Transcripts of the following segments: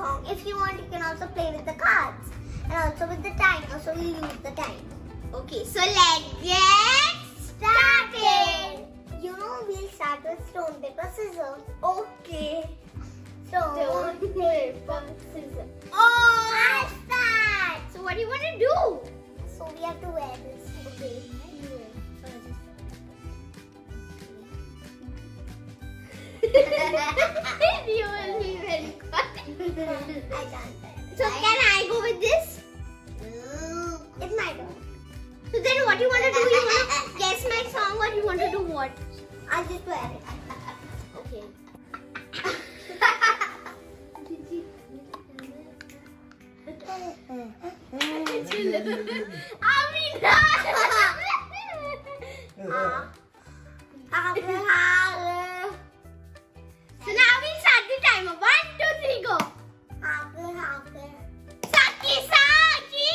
song. If you want, you can also play with the cards and also with the timer. So we'll use the timer. Okay, so let's get started. You know, we'll start with stone paper scissors. Okay. Stone paper so now we start the timer. One, two, three, go. Saki, Saki,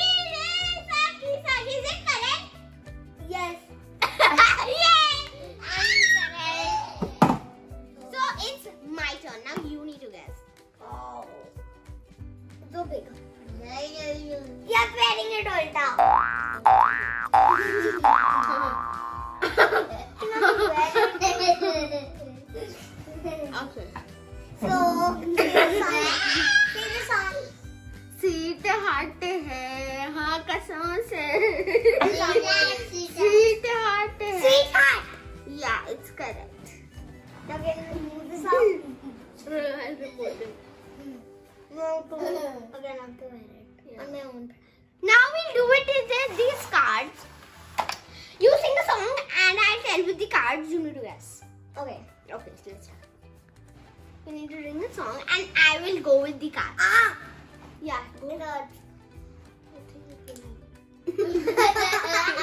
Saki, Saki. Is it correct? Yes. Yay! So it's my turn. Now you need to guess. Oh. So big. You're wearing it all down. okay. So, seat hot है। हाँ कसम से। Seat हट है। या it's correct Okay, I'm going to and with the cards you need to guess. Okay. Okay, so let's start. You need to sing the song and I will go with the cards. Ah! Yeah, go.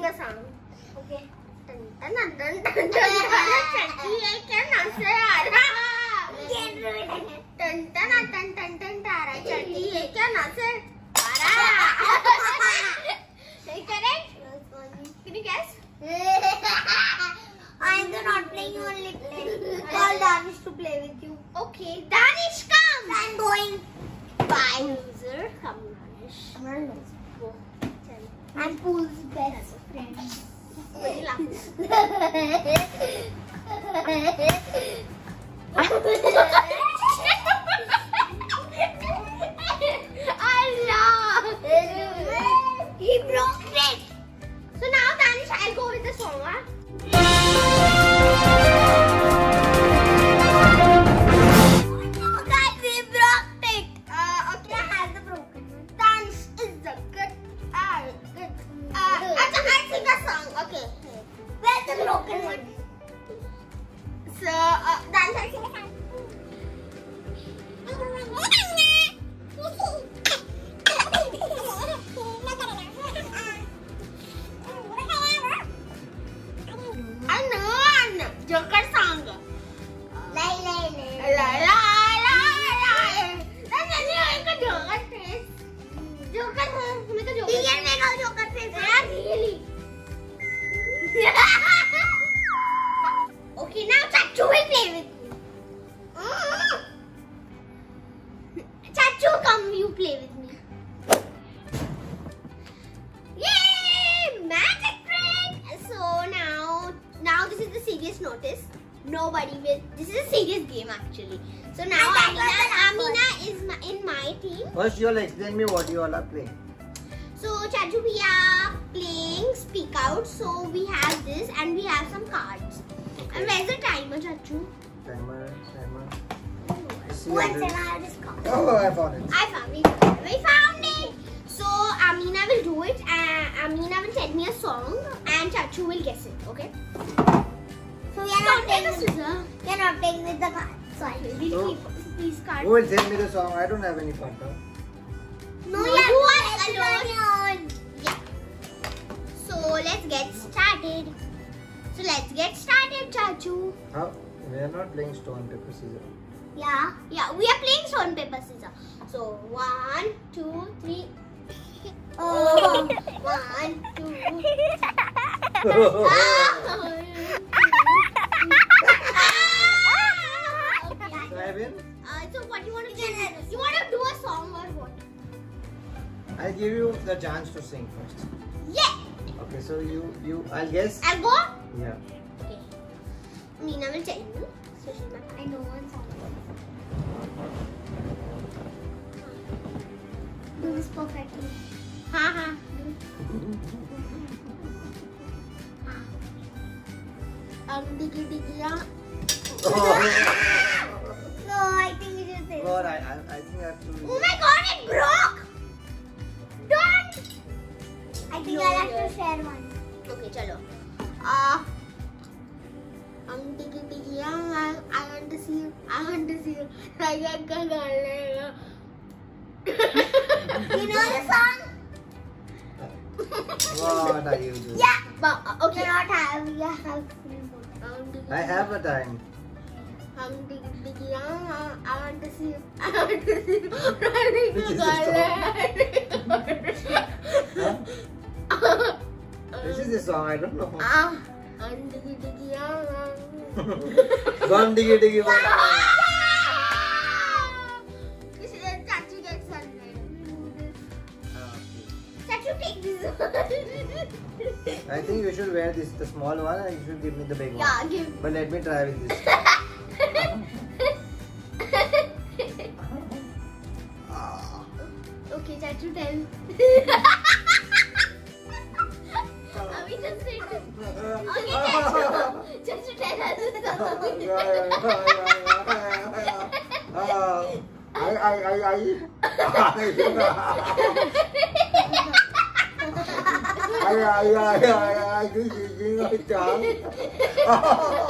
sing a song. Okay. Dun, dun, dun, dun, dun, I'm not playing only play. Call Danish to play with you. Okay, I'm going. Bye. Loser, come Danish. I'm a loser. I'm Pooh's best friend. What now this is the serious notice. Nobody will. This is a serious game actually. So now Amina, Amina is my, in my team. First, you all explain me what you all are playing. So Chachu, we are playing Speak Out. So we have this and we have some cards. And where's the timer, Chachu? Timer, timer. Oh, See, One hundred- second, I'll just. Oh, I found it. I found it. We found it. So Amina will do it and Amina will tell me a song and Chachu will guess it. Okay? So we are not playing with, scissors. we are not playing with the cards. Sorry. These, Oh. people- these cards. Who will tell me the song? I don't have any partner. No, No, you you are are alone. Yeah. So let's get started. So let's get started, Chachu. How? We are not playing stone, paper, scissors. Yeah. Yeah, we are playing stone paper scissors. So one, two, three. Oh. oh. One, two. Oh. 11? Uh, so what you want to do? You want to do a song or what? I'll give you the chance to sing first. Yeah. Okay, so you, you, I'll guess. I'll go? Yeah. Okay. Nina will tell you. So she's not, I know one song. Do this perfectly. Ha ha. Um, diggy diggy, yeah. Oh. I, I, I think I have to. Oh my god, it broke! Don't! I think No, I'll have yeah. to share one. Okay, chalo. Ah. Um, diggy diggy yeah. I, I want to see you. I want to see you. I. You know the song? What are you doing? Yeah. But, uh, okay. cannot have. You have. I have a time. Diggy. I want to see you. I want to see. Running Which the Huh? This is the song, I don't know. Ah. Um, diggy diggy. Gone diggy diggy bang. This is a Chachu gets hundred. Okay. Chachu take this one. I think you should wear this, the small one, and you should give me the big one. yeah, give. But let me try with this. Ah. okay, Chachu tell. Abhi just say it. Okay, Chachu. Chachu tell us the song. I, I, I, I. Ay, ay, ay, ay, ay, cái gì gì ngồi chọn. Buzz.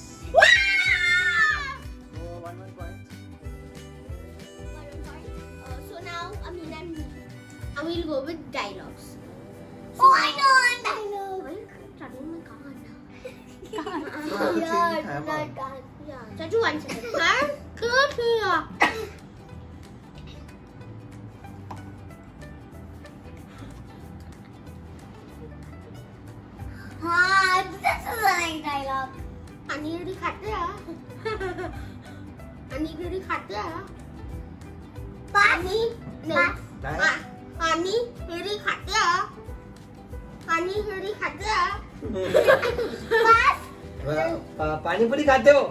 we'll go with dialogues Oh, I know one dialogue. Why are you starting my card No, I आणि घरी खाते हा आणि घरी खाते हा Buzz. वा- पा- पाणीपुरी खाते हो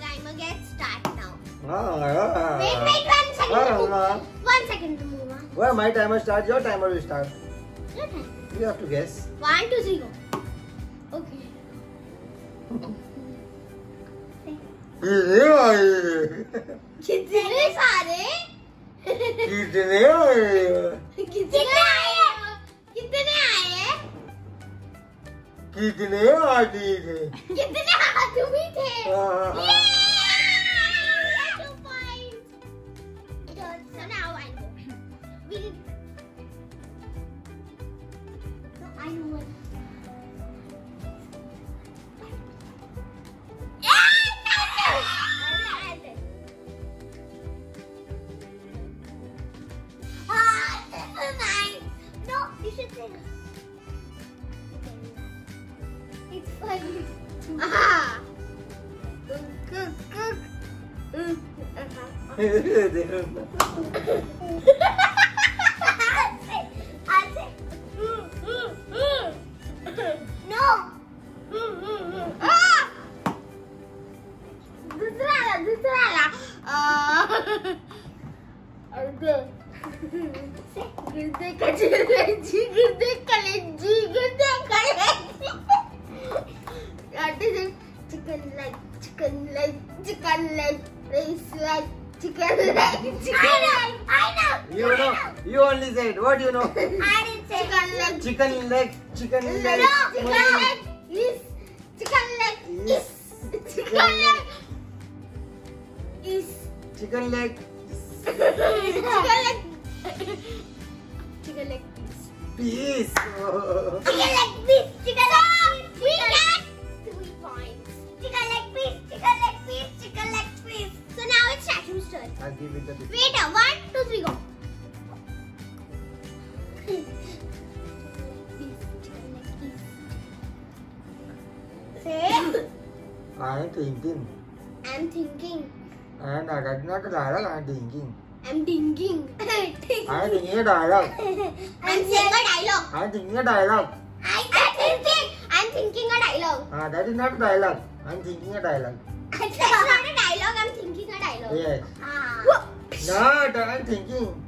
Timer gets start now. Ah, Wait, ah. wait, one second. Ah, to move. ah. One second to move on. Well, my timer starts, your timer will start. Your time. You have to guess. One, two, three, go. Okay. कितने सारे कितने आए कितने आए कितने आए कितने आदमी थे कितने आदमी थे हाँ। Yeah! Two points. So now I know. We It's funny. Ah. I'll chicken leg, chicken leg, race leg, chicken leg, chicken I. Know, I know. You know. You only said. What do you know? I didn't say. Chicken leg. Chicken leg. Chicken leg. No. Chicken leg. Yes. Chicken leg. Yes. Chicken leg. Yes. Chicken leg. Chicken leg. Chicken leg. Peace. Chicken leg. Peace. Chicken leg. Peace. Chicken leg. Turn I'll give it a bit. wait uh, one two three go Say. I am thinking. I'm thinking And I got not a dialogue, I'm thinking. I'm thinking I'm thinking a dialogue. I'm saying a dialogue I'm thinking a dialogue. I I'm thinking I'm thinking a dialogue Ah, that is not a dialogue. I'm thinking a dialogue. That's not a dialogue I'm thinking a dialogue Yes. Not, I'm thinking.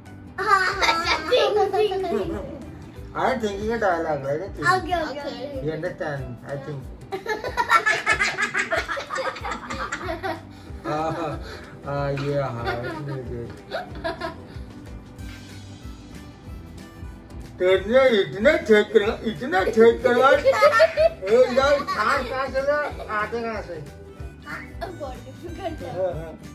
I'm thinking a dialogue, right? Okay, okay, okay. You understand? I think. uh, uh, yeah, really तेरने इतने ठेक कर इतने ठेक कर करना एक दाल चार पाँच आधे घंटे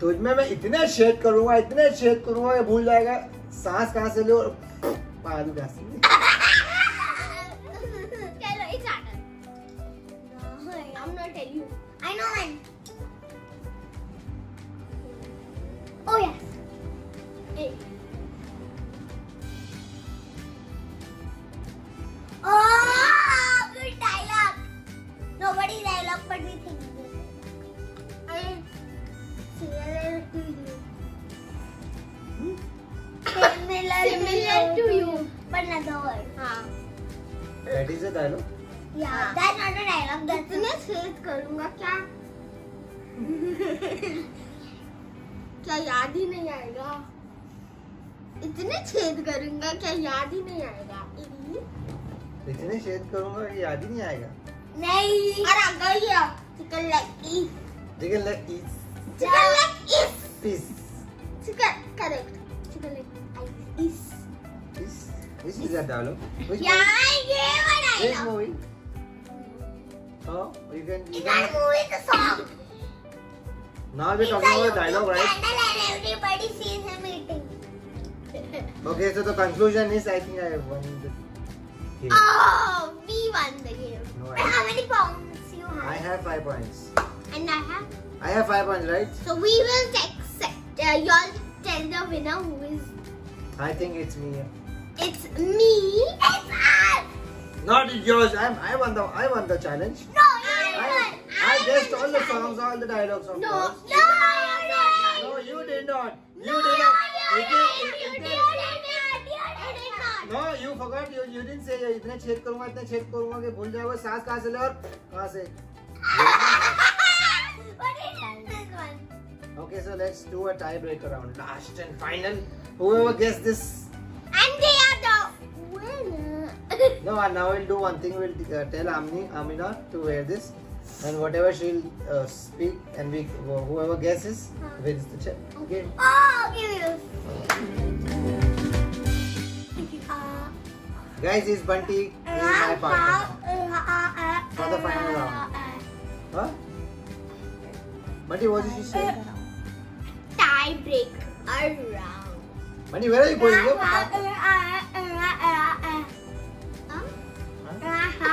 तो इसमें मैं इतने शेड करूँगा, इतने शेड करूँगा भूल जाएगा। सांस कहाँ से लो? और पानी कहाँ से? Dialogue. Yeah, that's not a dialogue. That's इतने छेद करूँगा क्या? क्या याद ही नहीं आएगा? इतने छेद करूँगा क्या याद ही नहीं आएगा? इतने- इतने शेड करूँगा कि याद ही नहीं आएगा? नहीं. और ये chicken leg is chicken leg is chicken leg is piece chicken correct chicken leg this is. A dialogue. Which क्या movie? ये Which dialogue? movie? Oh, you can. You In that movie, the song. now we're talking about dialogue, YouTube right? and everybody sees him eating. Okay, so the conclusion is I think I have won the game. Oh, we won the game. No, And how I, many pounds you have? I have five points. And I have. I have five points, right? So we will check. Uh, y'all tell the winner who is. I think it's me. It's me. It's us! Not yours. I'm. I won the. I won the challenge. No, you I, didn't. I guessed all the songs, all the dialogues of No. yours. No, you didn't. No, you did not. You No, did not. you It didn't. is- You it is- didn't. You No, you forgot. You you didn't say इतने छेद करूंगा इतने छेद करूंगा कि भूल जाओगे सांस कहाँ से ले और कहाँ से What is this one? Okay, so let's do a tiebreaker round. Last and final. Whoever gets this. And they are the Winner. No, and now we'll do one thing. We'll uh, tell Amni, Amina to wear this, and whatever she'll uh, speak, and we whoever guesses wins the cha- game. Oh, give me this. Uh, Guys, this is Bunty. This is my partner. For the final round. Huh? Bunty, what did she say? tie break around. Bunty, where are you going? Go.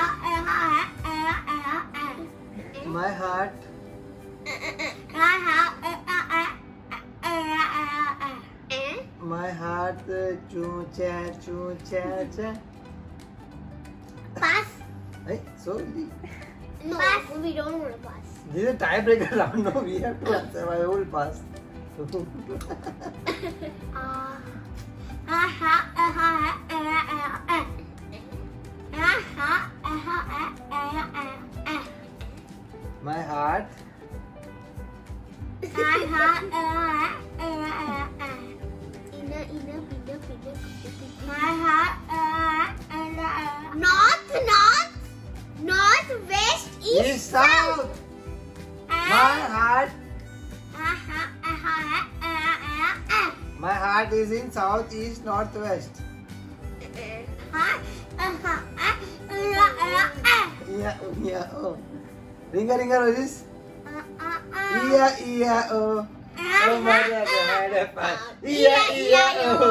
My heart. And My heart. uh, Choo cha choo cha cha. Pass. Hey, so easy. no, Pass. we don't want to pass. This is a tiebreaker round. No, we have to answer. I will pass. My heart. Pinner, pinner, My North, north, north, west, east, East south. My heart. My heart is in south, east, north, west. Iya om, iya oh. Ringga ringga Rosis. Iya iya oh. Om ada di hadapan. Iya iya om.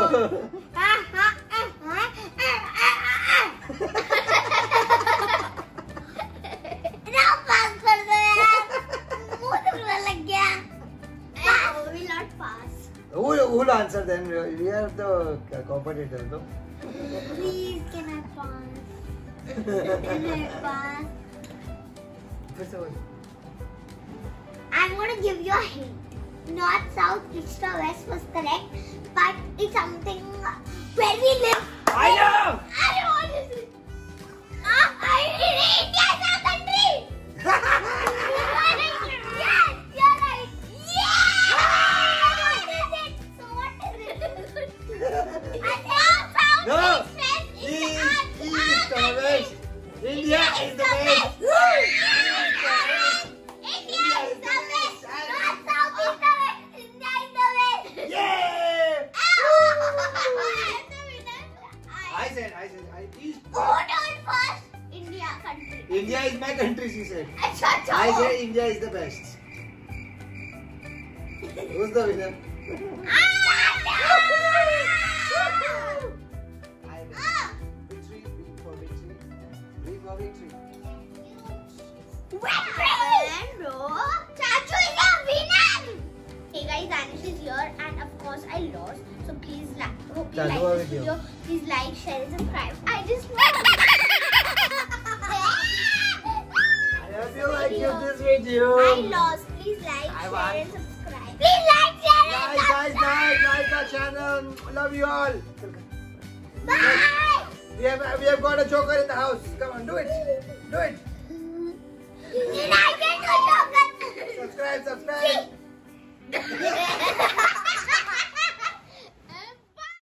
Who will answer then? We are the competitor, no? Please, can I? Pass? Can I pass? First of all, I'm gonna give you a hint. North, south, east, or west was correct, but it's something where we live. I know! I don't want to say. Ah, I- India is our country. India is the best. India is the best. North, south, east, or west. India is the best. Yeah! I'm the winner. I said, I said, I east. Who told first? India country. India is my country, she said. I said India is the best. Like, hope you Chachu like our this video. Please like, share and subscribe. I just I hope you like this video. I lost. Please like, I share won. and subscribe. Please like, share, and Guys, guys, guys, like our channel. Love you all. Bye. We have we have got a joker in the house. Come on, do it. Do it. United to Joker. Subscribe, subscribe.